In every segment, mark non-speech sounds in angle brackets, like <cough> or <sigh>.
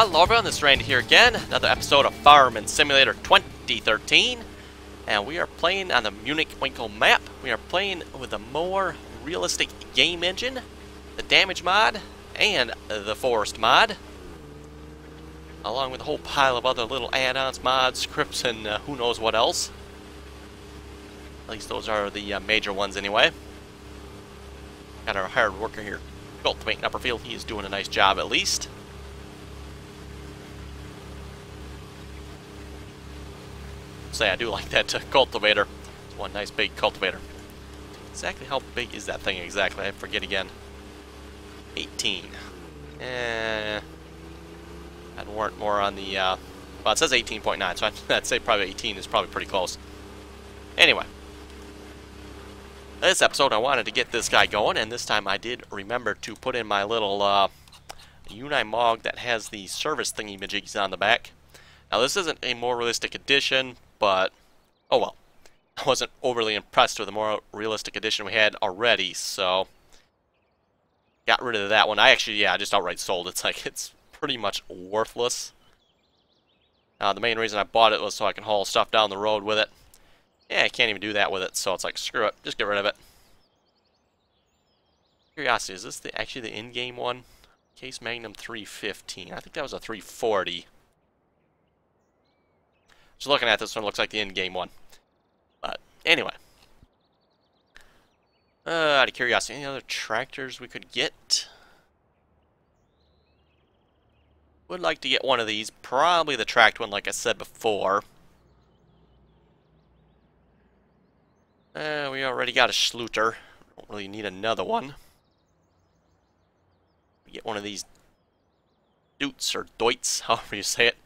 Hello everyone, this is Randy here again, another episode of Farming Simulator 2013. And we are playing on the Munich Winkle map. We are playing with a more realistic game engine, the damage mod, and the forest mod. Along with a whole pile of other little add-ons, mods, scripts, and uh, who knows what else. At least those are the uh, major ones anyway. Got our hired worker here, cultivating Upperfield. He is doing a nice job at least. Say I do <laughs> like that uh, cultivator. It's one nice big cultivator. Exactly how big is that thing exactly? I forget again. 18. Eh, I'd warrant more on the, uh, well it says 18.9, so <laughs> I'd, say probably 18 is probably pretty close. Anyway. This episode I wanted to get this guy going, and this time I did remember to put in my little, uh, Unimog that has the service thingy-majiggies on the back. Now this isn't a more realistic edition, but oh well. I wasn't overly impressed with the more realistic edition we had already, so got rid of that one. I actually, yeah, I just outright sold it. It's like, <laughs> it's pretty much worthless. Uh, the main reason I bought it was so I can haul stuff down the road with it. Yeah, I can't even do that with it, so it's like, screw it, just get rid of it. Curiosity, is this the actually the in-game one? Case Magnum 315. I think that was a 340. Just looking at this one, looks like the in-game one. But anyway. Uh, out of curiosity, any other tractors we could get? Would like to get one of these. Probably the tracked one, like I said before. Uh, we already got a Schluter. Don't really need another one. Get one of these Dutes or Deutz, <laughs> however you say it.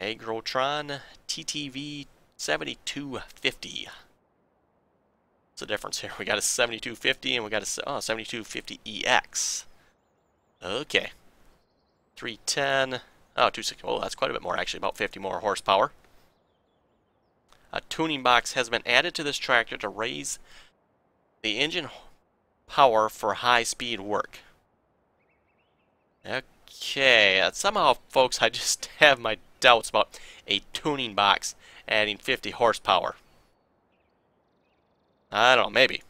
Agrotron TTV 7250. What's the difference here? <laughs> We got a 7250 and we got a oh, 7250EX. Okay. 310. Oh, 260. Oh, that's quite a bit more, actually. About 50 more horsepower. A tuning box has been added to this tractor to raise the engine power for high-speed work. Okay, uh, somehow, folks, I just <laughs> have my doubts about a tuning box adding 50 horsepower. I don't know, maybe.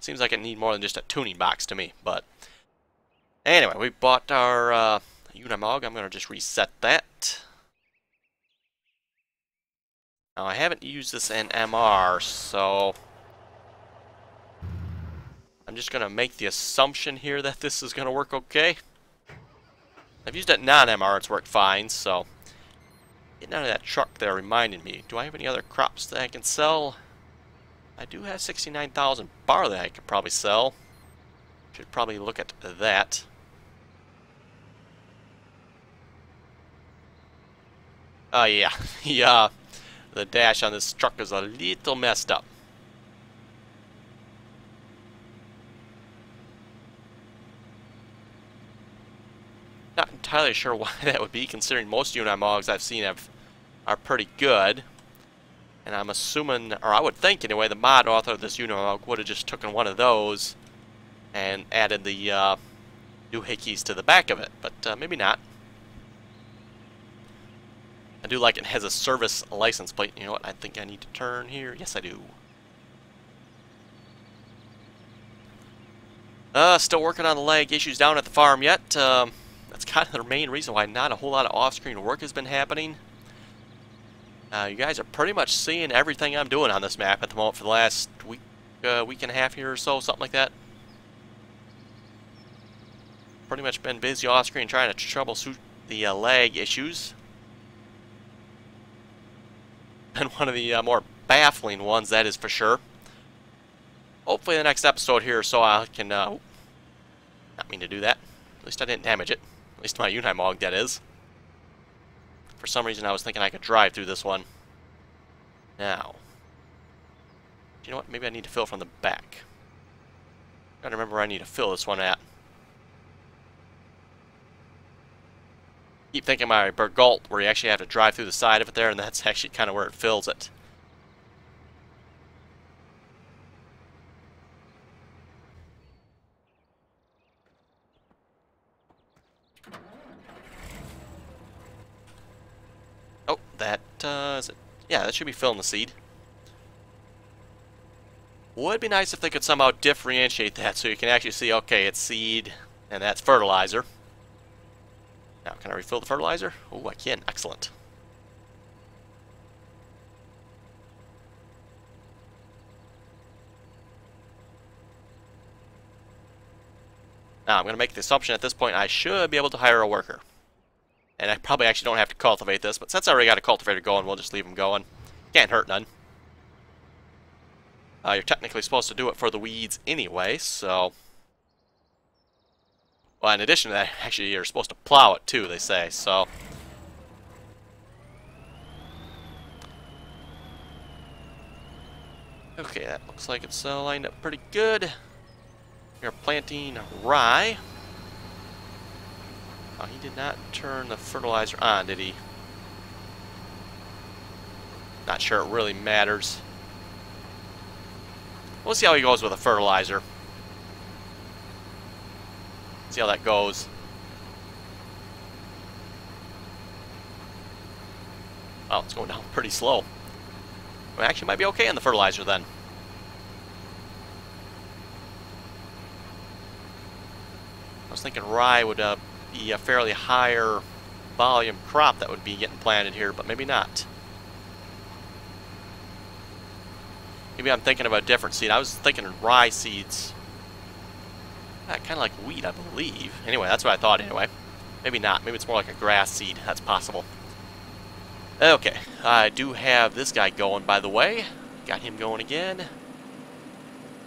Seems like it need more than just a tuning box to me, but anyway, we bought our uh, Unimog. I'm going to just reset that. Now, I haven't used this in MR, so I'm just going to make the assumption here that this is going to work okay. I've used it non-MR, it's worked fine, so... Getting out of that truck there reminded me, do I have any other crops that I can sell? I do have 69,000 bar that I could probably sell. Should probably look at that. Oh yeah, <laughs> yeah. The dash on this truck is a little messed up. Not entirely sure <laughs> why that would be, considering most Unimogs I've seen have are pretty good. And I'm assuming, or I would think anyway, the mod author of this Unimog would have just taken one of those and added the uh, doohickeys to the back of it, but uh, maybe not. I do like it has a service license plate. You know what? I think I need to turn here. Yes, I do. Uh, still working on the leg issues down at the farm yet. Um, kind of the main reason why not a whole lot of off-screen work has been happening. Uh, you guys are pretty much seeing everything I'm doing on this map at the moment for the last week, uh, week and a half here or so, something like that. Pretty much been busy off-screen trying to troubleshoot the uh, lag issues. <laughs> And one of the uh, more baffling ones, that is for sure. Hopefully the next episode here so I can, uh, not mean to do that. At least I didn't damage it. At least my Unimog, that is. For some reason, I was thinking I could drive through this one. Now. Do you know what? Maybe I need to fill from the back. Gotta remember where I need to fill this one at. Keep thinking my Bergalt, where you actually have to drive through the side of it there, and that's <laughs> actually kind of where it fills it. That, uh, is it? Yeah, that should be filling the seed. Would be nice if they could somehow differentiate that so you can actually see, okay, it's seed and that's fertilizer. Now, can I refill the fertilizer? Oh, I can. Excellent. Now, I'm going to make the assumption at this point I should be able to hire a worker. And I probably actually don't have to cultivate this, but since I already got a cultivator going, we'll just leave them going. Can't hurt none. Uh, you're technically supposed to do it for the weeds anyway, so... Well, in addition to that, <laughs> actually, you're supposed to plow it too, they say, so... Okay, that looks like it's uh, lined up pretty good. We're planting rye. He did not turn the fertilizer on, did he? Not sure it really matters. We'll see how he goes with the fertilizer. See how that goes. Oh, it's going down <laughs> pretty slow. We actually might be okay on the fertilizer then. I was thinking rye would uh, be a fairly higher volume crop that would be getting planted here, but maybe not. Maybe I'm thinking of a different seed. I was thinking rye seeds. Yeah, kind of like wheat, I believe. Anyway, that's what I thought anyway. Maybe not. Maybe it's more like a grass seed. That's possible. Okay, I do have this guy going, by the way. Got him going again.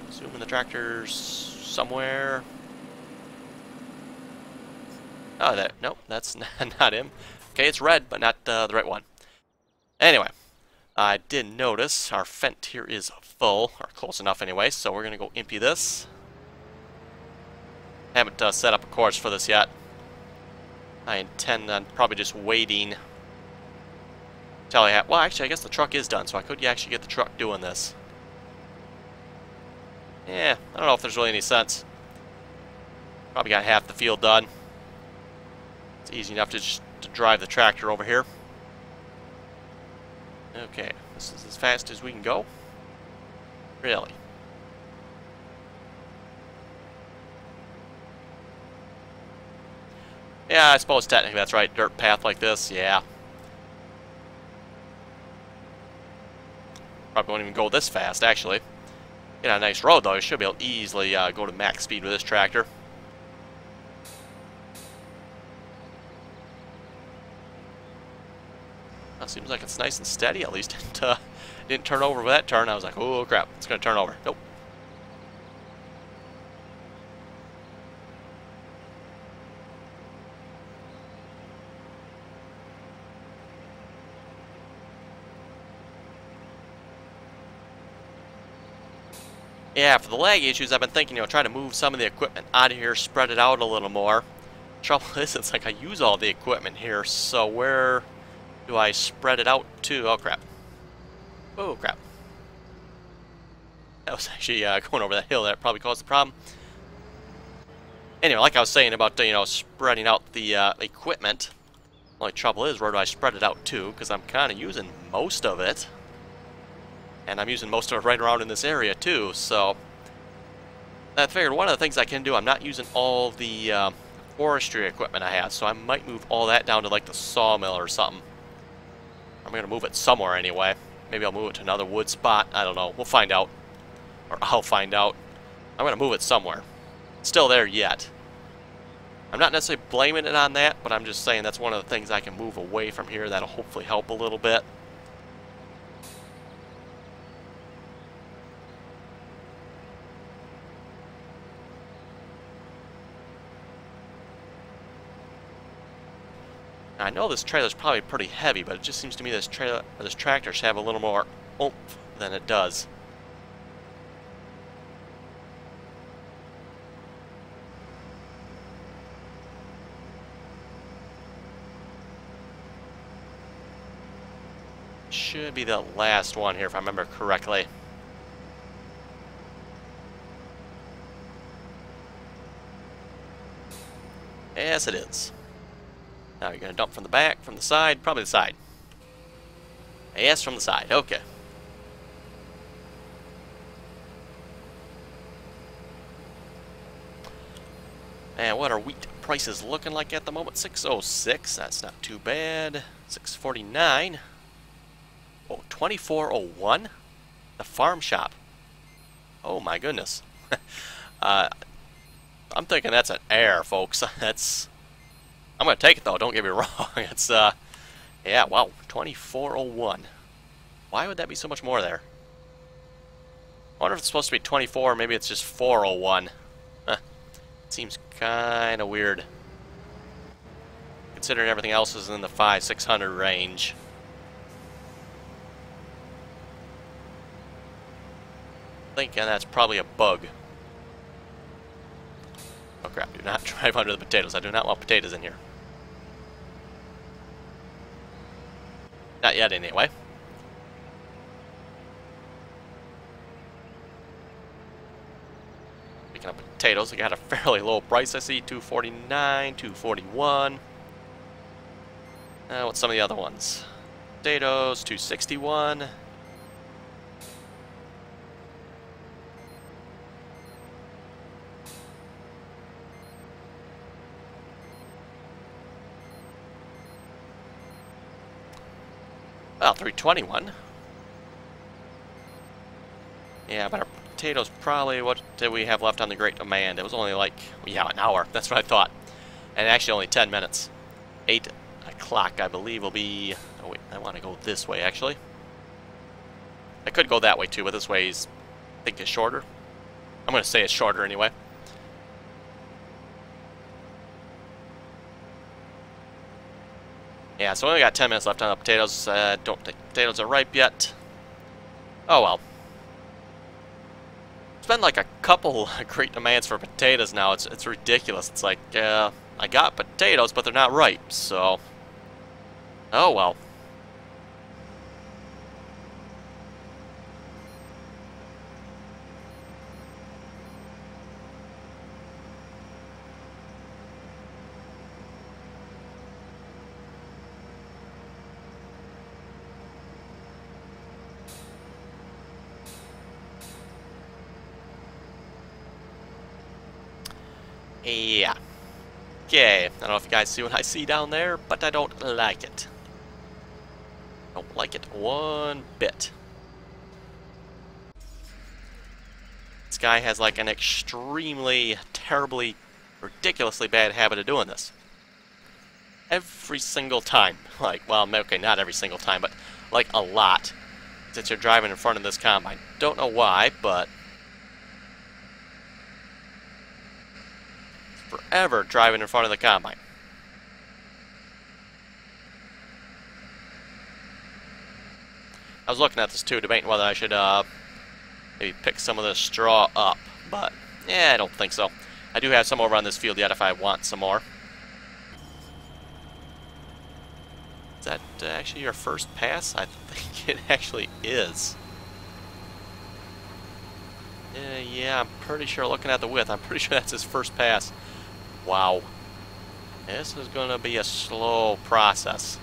Assuming the tractor's somewhere. Oh, that nope, that's <laughs> not him. Okay, it's red, but not uh, the right one. Anyway, I did notice our Fendt here is full, or close enough anyway, so we're going to go empty this. Haven't uh, set up a course for this yet. I intend on probably just waiting till I. Well, actually, I guess the truck is done, so I could actually get the truck doing this. Yeah, I don't know if there's really any sense. Probably got half the field done. It's easy enough to just to drive the tractor over here. Okay, this is as fast as we can go. Really. Yeah, I suppose technically that's right. Dirt path like this, yeah. Probably won't even go this fast, actually. On a nice road, though. You should be able to easily uh, go to max speed with this tractor. Seems like it's nice and steady. At least <laughs> it uh, didn't turn over with that turn. I was like, oh crap, it's going to turn over. Nope. Yeah, for the lag issues, I've been thinking, you know, try to move some of the equipment out of here, spread it out a little more. Trouble <laughs> is, it's like I use all the equipment here, so where do I spread it out to? Oh, crap. Oh, crap. That was <laughs> actually uh, going over that hill that probably caused the problem. Anyway, like I was saying about, you know, spreading out the uh, equipment. Only trouble is, where do I spread it out to? Because I'm kind of using most of it. And I'm using most of it right around in this area too, so... I figured one of the things I can do, I'm not using all the uh, forestry equipment I have, so I might move all that down to like the sawmill or something. I'm going to move it somewhere anyway. Maybe I'll move it to another wood spot. I don't know. We'll find out. Or I'll find out. I'm going to move it somewhere. It's still there yet. I'm not necessarily blaming it on that, but I'm just saying that's one of the things I can move away from here that'll hopefully help a little bit. I know this trailer's probably pretty heavy, but it just seems to me this trailer, this tractor should have a little more oomph than it does. Should be the last one here if I remember correctly. Yes, it is. Now you're going to dump from the back, from the side, probably the side. Yes, from the side. Okay. And what are wheat prices looking like at the moment? 606. That's not too bad. 649. Oh, 2401? The farm shop. Oh my goodness. <laughs> uh, I'm thinking that's an error, folks. <laughs> That's. I'm gonna take it though. Don't get me <laughs> wrong. It's uh, yeah. Wow, 2401. Why would that be so much more there? I wonder if it's supposed to be 24. Maybe it's just 401. Huh. Seems kind of weird. Considering everything else is in the 5 600 range. Thinking that's probably a bug. Oh crap, do not <laughs> drive under the potatoes. I do not want potatoes in here. Not yet, anyway. Picking up potatoes, I got a fairly low price. I see 249, 241. Uh, what's some of the other ones? Potatoes, 261. Well, 321. Yeah, but our potatoes probably, what did we have left on the Great Demand? It was only like, yeah, an hour. That's what I thought. And actually only 10 minutes. 8 o'clock, I believe, will be... Oh, wait, I want to go this way, actually. I could go that way, too, but this way is, I think, is shorter. I'm going to say it's shorter anyway. Yeah, so we only got 10 minutes left on the potatoes. Uh, don't think potatoes are ripe yet. Oh well. It's been like a couple <laughs> great demands for potatoes now. It's it's ridiculous. It's like, uh, I got potatoes, but they're not ripe, so... Oh well. Yeah. Okay, I don't know if you guys see what I see down there, but I don't like it. Don't like it one bit. This guy has like an extremely, terribly, ridiculously bad habit of doing this. Every single time. <laughs> Like, well, okay, not every single time, but like a lot. Since you're driving in front of this combine. Don't know why, but forever driving in front of the combine. I was looking at this too, debating whether I should uh, maybe pick some of the straw up, but yeah, I don't think so. I do have some over on this field yet if I want some more. Is that uh, actually your first pass? I think <laughs> it actually is. Uh, yeah, I'm pretty sure, looking at the width, I'm pretty sure that's his first pass. Wow. This is going to be a slow process.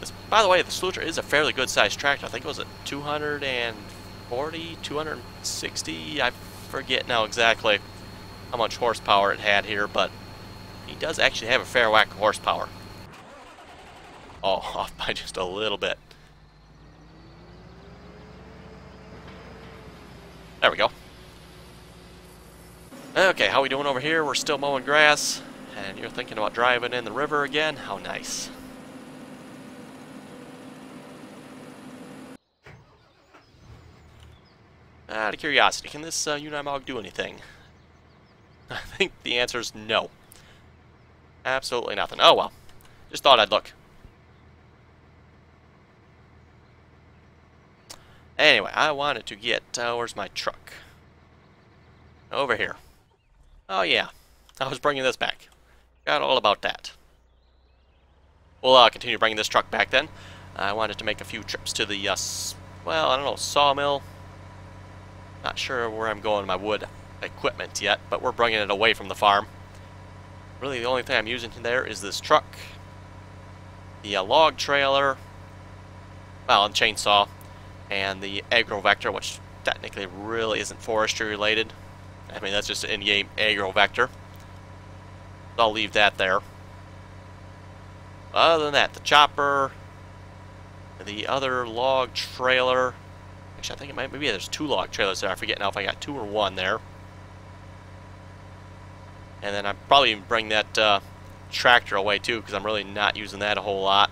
This, by the way, the Schluter is a fairly good sized tractor. I think it was a 240, 260. I forget now exactly how much horsepower it had here, but he does actually have a fair whack of horsepower. Oh, <laughs> off by just a little bit. There we go. Okay, how we doing over here? We're still mowing grass, and you're thinking about driving in the river again? How nice. Out of curiosity, can this uh, Unimog do anything? <laughs> I think the answer is no. Absolutely nothing. Oh well. Just thought I'd look. Anyway, I wanted to get, uh, where's my truck? Over here. Oh yeah, I was bringing this back. Got all about that. We'll uh, continue bringing this truck back then. I wanted to make a few trips to the, uh, well, I don't know, sawmill. Not sure where I'm going with my wood equipment yet, but we're bringing it away from the farm. really the only thing I'm using there is this truck, the uh, log trailer, well, and chainsaw, and the agrovector, which technically really isn't forestry related. I mean, that's just an in-game. I'll leave that there. Other than that, the chopper, the other log trailer. Actually, I think it might maybe there's two log trailers there. I forget now if I got two or one there. And then I probably bring that uh, tractor away too because I'm really not using that a whole lot.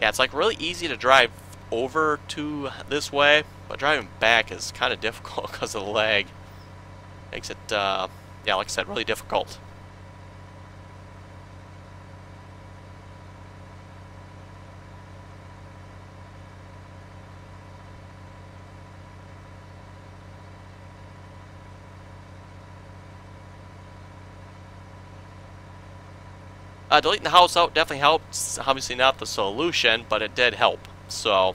Yeah, it's like really easy to drive over to this way, but driving back is kind of difficult <laughs> because of the lag. Makes it, uh, yeah, like I said, really difficult. Uh, deleting the house out definitely helps. Obviously not the solution, but it did help. So,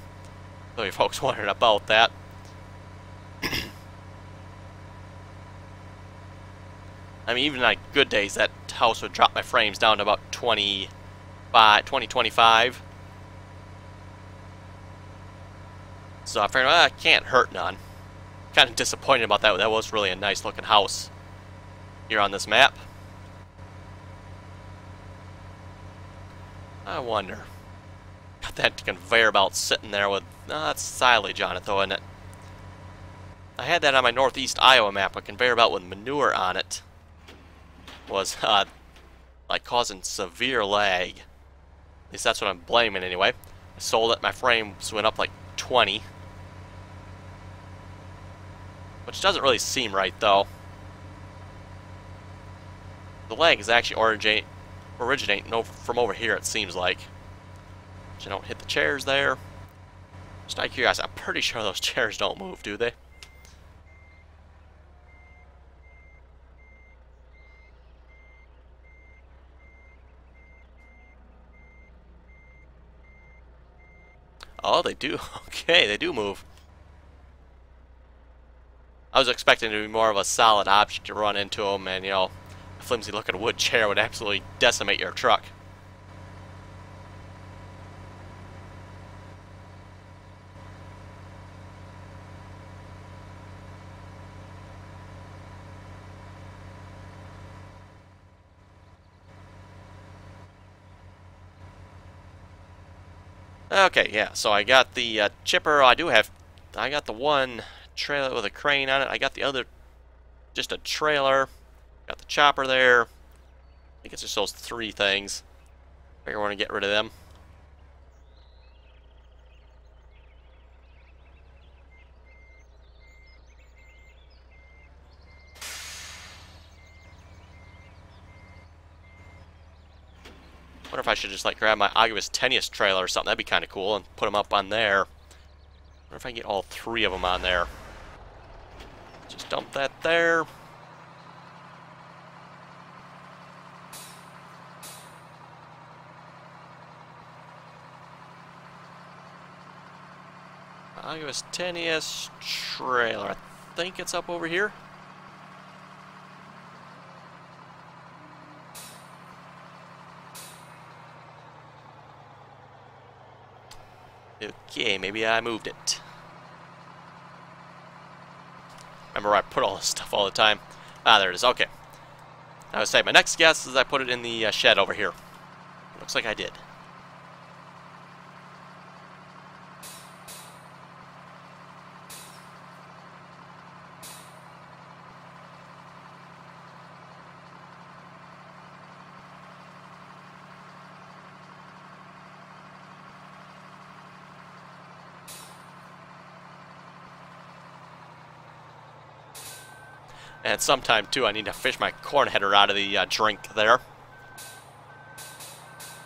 so you folks <laughs> wondering about that. I mean, even like good days, that house would drop my frames down to about 25, 20, 25. So I figured, well, I can't hurt none. Kind of disappointed about that. That was really a nice looking house here on this map. I wonder. Got that conveyor belt sitting there with... Oh, that's silage on it, though, isn't it? I had that on my northeast Iowa map, a conveyor belt with manure on it. Was, <laughs> uh, like, causing severe lag. At least that's what I'm blaming, anyway. I sold it, my frames went up like 20. Which doesn't really seem right, though. The lag is actually originate, originating over, from over here, it seems like. So don't hit the chairs there. Just out of curiosity, I'm pretty sure those <laughs> chairs don't move, do they? Oh, they do. <laughs> Okay, they do move. I was expecting to be more of a solid object to run into them, and, you know, flimsy looking wood chair would absolutely decimate your truck. Okay, yeah, so I got the uh, chipper, I do have, I got the one trailer with a crane on it, I got the other, just a trailer, got the chopper there, I think it's just those three things, I want to get rid of them. wonder if I should just like grab my Agabus Tenuis trailer or something. That'd be kind of cool and put them up on there. wonder if I can get all three of them on there. Just dump that there. Tenuis trailer. I think it's up over here. Okay, maybe I moved it. Remember I put all this stuff all the time? Ah, there it is. Okay. I would say my next guess is I put it in the uh, shed over here. Looks like I did. And sometime, too, I need to fish my corn header out of the uh, drink there.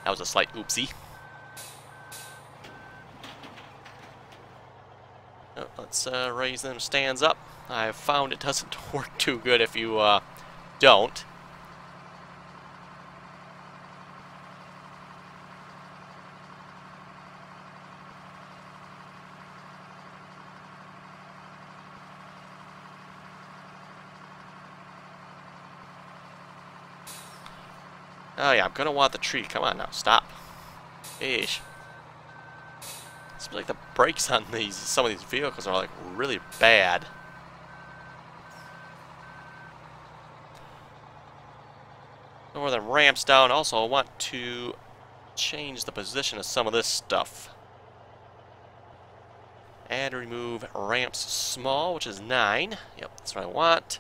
That was a slight oopsie. Oh, let's uh, raise them stands up. I've found it doesn't <laughs> work too good if you uh, don't. I'm gonna want the tree. Come on now, stop. Ish. Seems like the brakes on these some of these vehicles are like really bad. Lower the ramps down. Also, I want to change the position of some of this stuff. And remove ramps small, which is 9. Yep, that's what I want.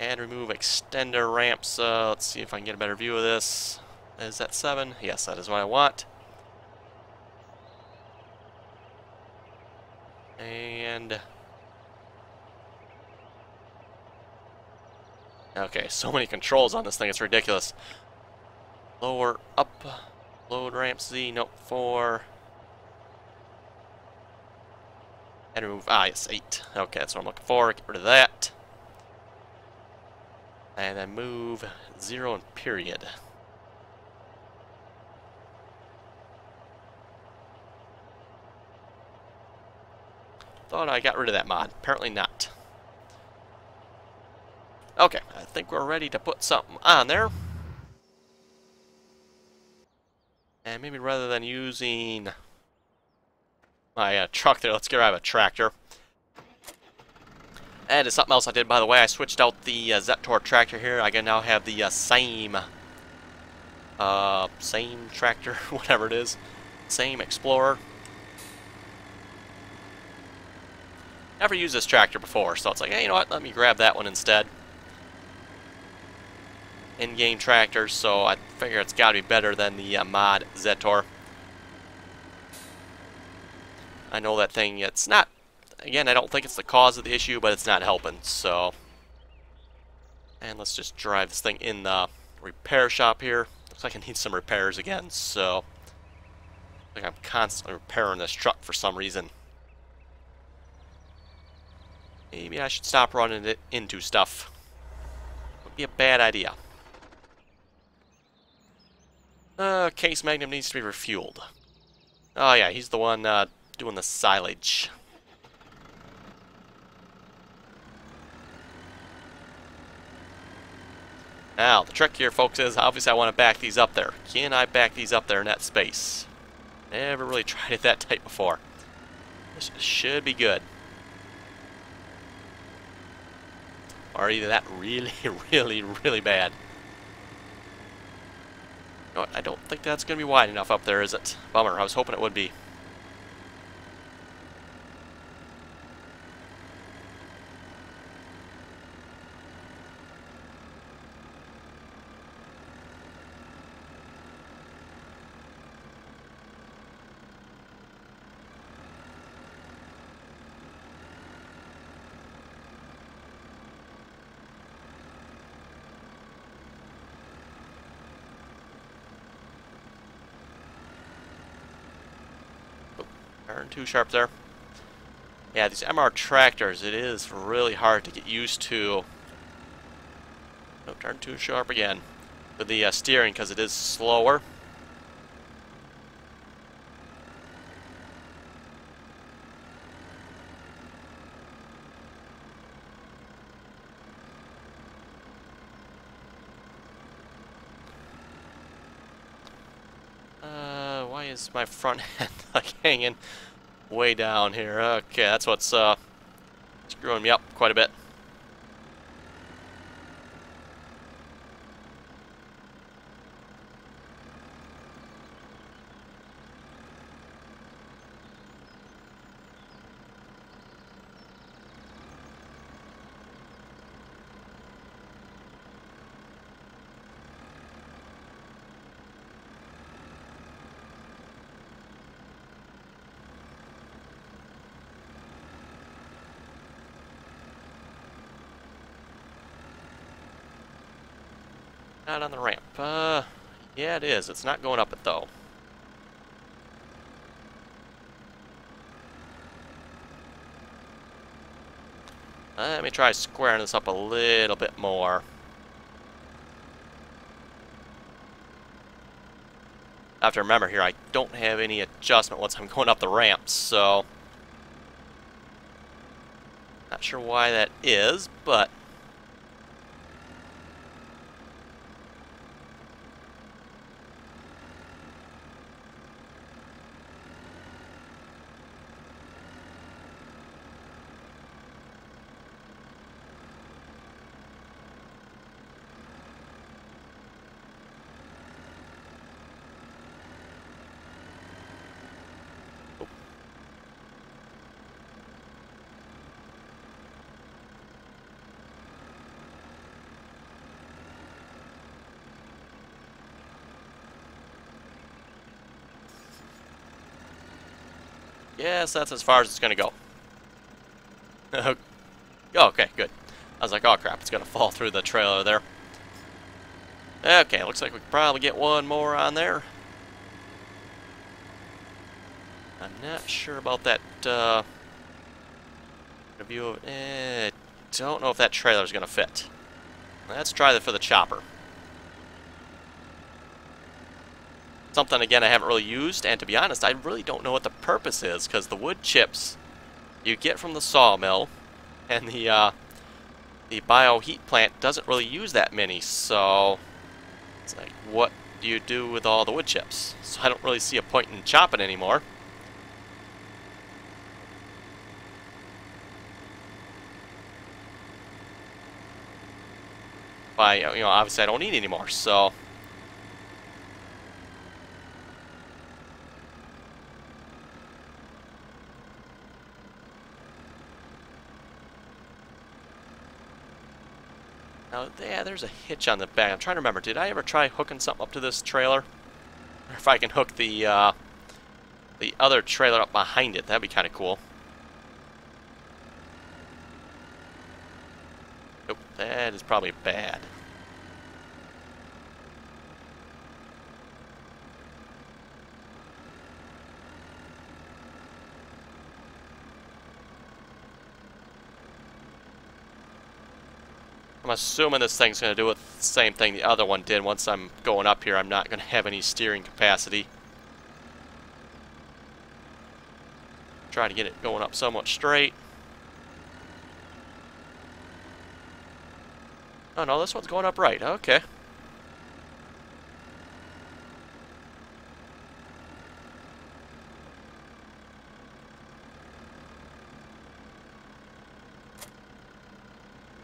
And remove extender ramps. Uh, let's see if I can get a better view of this. Is that 7? Yes, that is what I want. And... Okay, so many controls on this thing, it's ridiculous. Lower, up, load ramp Z, nope, 4. And remove, ah, yes, 8. Okay, that's what I'm looking for, get rid of that. And then move 0 and period. Thought I got rid of that mod. Apparently not. Okay, I think we're ready to put something on there. And maybe rather than using my uh, truck there, let's get rid of a tractor. And it's something else I did, by the way. I switched out the uh, Zetor tractor here. I can now have the uh, same, uh, same tractor, <laughs> whatever it is, same Explorer. Never used this tractor before, so it's like, hey, you know what, let me grab that one instead. In-game tractor, so I figure it's got to be better than the uh, mod Zetor. I know that thing, it's not, again, I don't think it's the cause of the issue, but it's not helping, so. And let's just drive this thing in the repair shop here. Looks like I need some repairs again, so. Think I'm constantly repairing this truck for some reason. Maybe I should stop running it into stuff. Would be a bad idea. Uh, Case Magnum needs to be refueled. Oh yeah, he's the one uh, doing the silage. Now, the trick here, folks, is obviously I want to back these up there. Can I back these up there in that space? Never really <laughs> tried it that tight before. This should be good. Or either that really, <laughs> really, really bad. You know I don't think that's going to be wide enough up there, is it? Bummer, I was hoping it would be. Turn too sharp there. Yeah, these MR tractors, it is really hard to get used to. No, turn too sharp again. With the uh, steering, because it is slower. Uh, why is my front <laughs> end like hanging way down here? Okay, that's what's uh, screwing me up quite a bit. Not on the ramp. Uh, yeah, it is. It's not going up it, though. Let me try squaring this up a little bit more. I have to remember here, I don't have any adjustment once I'm going up the ramps, so... Not sure why that is, but Yes, that's as far as it's going to go. <laughs> oh, okay, good. I was like, oh crap, it's going to fall through the trailer there. Okay, looks like we could probably get one more on there. I'm not sure about that, uh, view of, eh, don't know if that trailer is going to fit. Let's try that for the chopper. Something, again, I haven't really used, and to be honest, I really don't know what the purpose is, because the wood chips you get from the sawmill, and the, uh, the bio heat plant doesn't really use that many, so it's like, what do you do with all the wood chips? So I don't really see a point in chopping anymore. I, you know, obviously I don't need anymore, so... Now, yeah, there's a hitch on the back. I'm trying to remember, did I ever try hooking something up to this trailer? Or if I can hook the, uh, the other trailer up behind it, that'd be kind of cool. Nope, that is probably bad. I'm assuming this thing's going to do the same thing the other one did. Once I'm going up here, I'm not going to have any steering capacity. Trying to get it going up somewhat straight. Oh no, this one's going up right. Okay.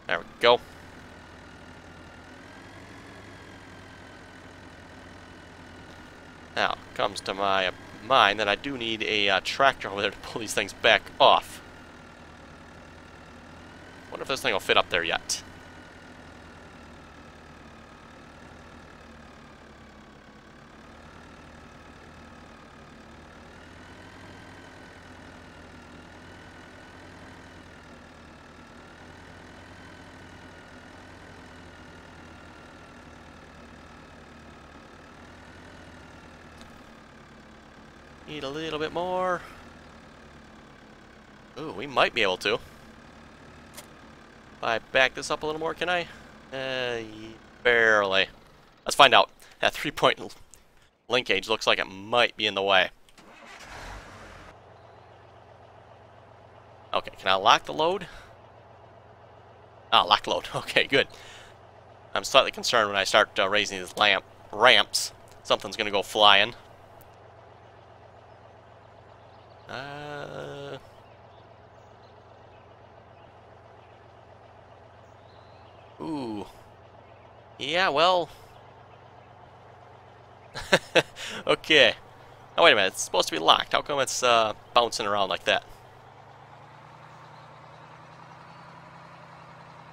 There we go. Now, comes to my mind that I do need a uh, tractor over there to pull these things back off. wonder if this thing will fit up there yet. Need a little bit more. Ooh, we might be able to. If I back this up a little more, can I? Uh, barely. Let's find out. That <laughs> three-point linkage looks like it might be in the way. Okay, can I lock the load? Ah, oh, lock load. <laughs> Okay, good. I'm slightly concerned when I start uh, raising these lamp ramps. Something's going to go flying. Uh... Ooh. Yeah, well... <laughs> okay. Oh, wait a minute. It's supposed to be locked. How come it's uh, bouncing around like that?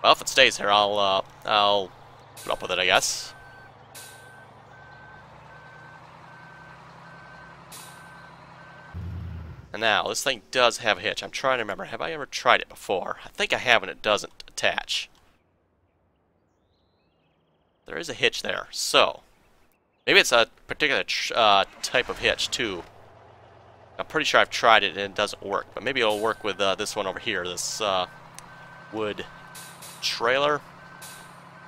Well, if it stays here, I'll, uh, I'll put up with it, I guess. And now, this thing does have a hitch. I'm trying to remember, have I ever tried it before? I think I have and it doesn't attach. There is a hitch there, so... Maybe it's a particular uh, type of hitch, too. I'm pretty sure I've tried it and it doesn't work, but maybe it'll work with uh, this one over here, this uh, wood trailer.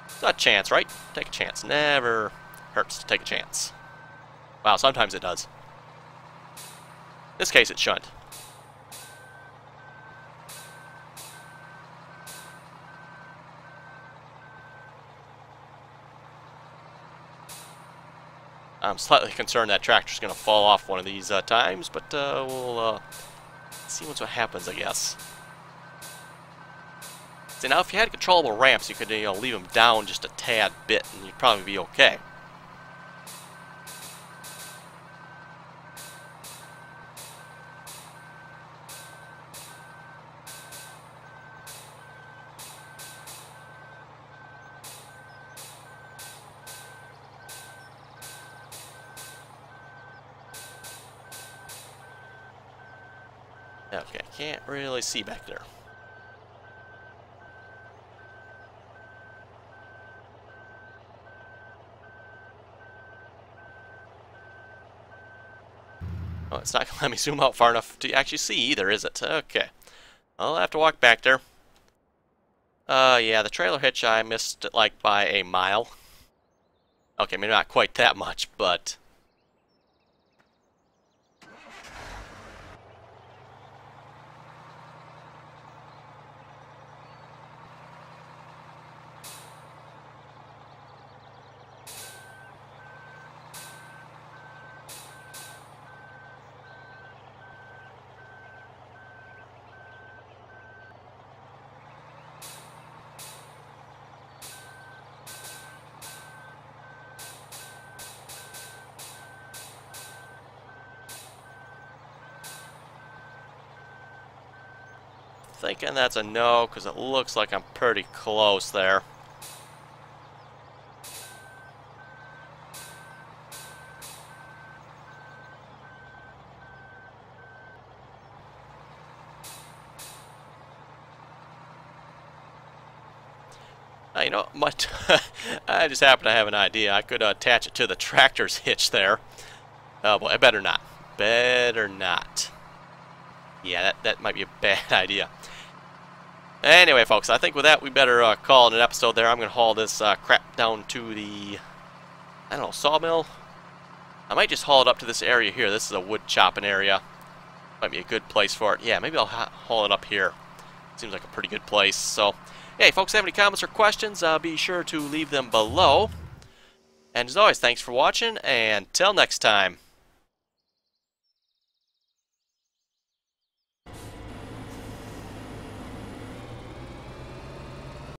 It's a chance, right? Take a chance. Never hurts to take a chance. Wow, sometimes it does this case, it shouldn't. I'm slightly concerned that tractor's going to fall off one of these uh, times, but uh, we'll uh, see what's what happens, I guess. See, now if you had controllable ramps, you could you know, leave them down just a tad bit, and you'd probably be okay. Can't really see back there. Oh, it's not going <laughs> to let me zoom out far enough to actually see either, is it? Okay. I'll have to walk back there. Uh, yeah, the trailer hitch I missed it, like by a mile. Okay, maybe not quite that much, but Thinking that's a no, because it looks like I'm pretty close there. You know, what? <laughs> I just happen to have an idea. I could uh, attach it to the tractor's hitch there. Oh boy, I better not. Better not. Yeah, that, that might be a <laughs> bad idea. Anyway, folks, I think with that we better uh, call it an episode there. I'm going to haul this uh, crap down to the, I don't know, sawmill? I might just haul it up to this area here. This is a wood chopping area. Might be a good place for it. Yeah, maybe I'll haul it up here. Seems like a pretty good place. So, hey, folks, have any comments or questions, uh, be sure to leave them below. And as always, thanks for watching, and until next time.